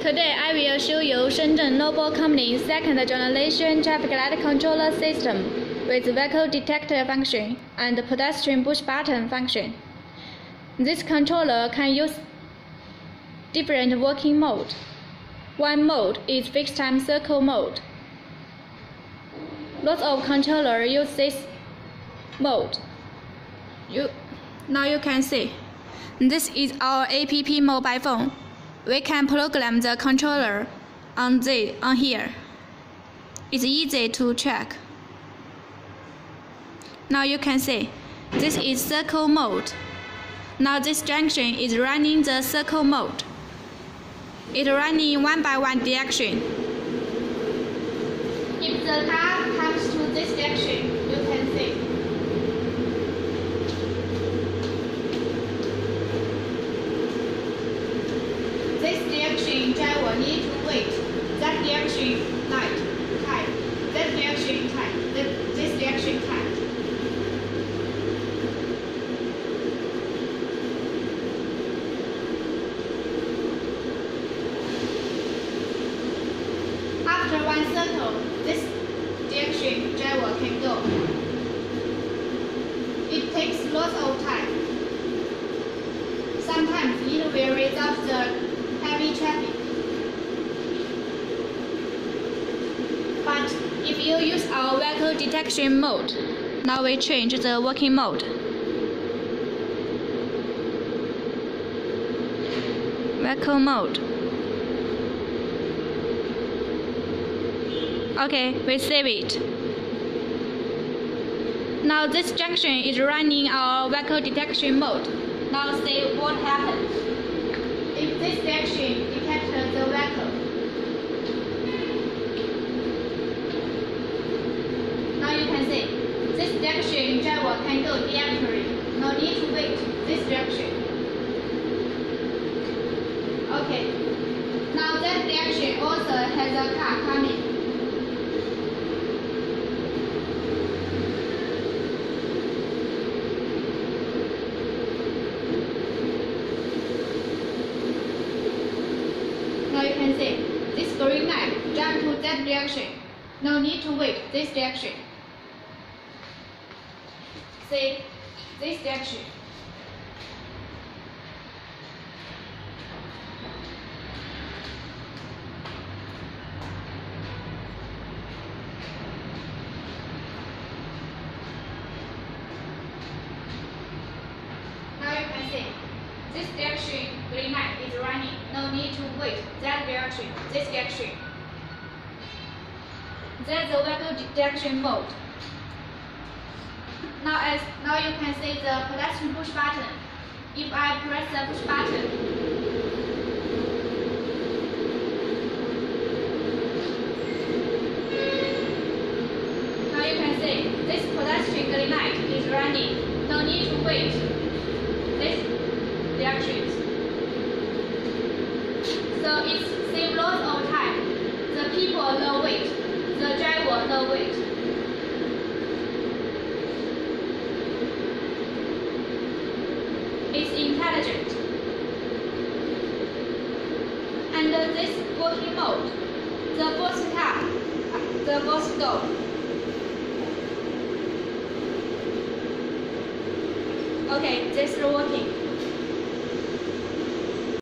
Today I will show you Shenzhen Noble Company's second generation traffic light controller system with vehicle detector function and pedestrian push button function. This controller can use different working mode. One mode is fixed time circle mode. Lots of controller use this mode. You, now you can see. This is our APP mobile phone. We can program the controller on, the, on here. It's easy to track. Now you can see, this is circle mode. Now this junction is running the circle mode. It's running one by one direction. If the car comes to this direction, you can see. Direction driver need to wait. That direction light, time. That direction time. That, this direction time. After one circle, this direction driver can go. It takes lots of time. Sometimes it will result the heavy traffic. But our vehicle detection mode, now we change the working mode. Vehicle mode. Okay, we save it. Now this junction is running our vehicle detection mode. Now see what happens. If this junction detects the vehicle, this junction driver can go directly. No need to wait this direction. Okay. Now that direction also has a car coming. Now you can see this green light jump to that direction. No need to wait this direction. See this direction. Now you can see this direction green light is running. No need to wait that direction, this direction. That's the vehicle detection mode. Now as now you can see the pedestrian push button. If I press the push button, now you can see this pedestrian green light is running. No need to wait. This directions. So it's save lots of time. The people no wait. The driver no wait. It's intelligent. Under this working mode, the first car, the first door. Okay, this is working.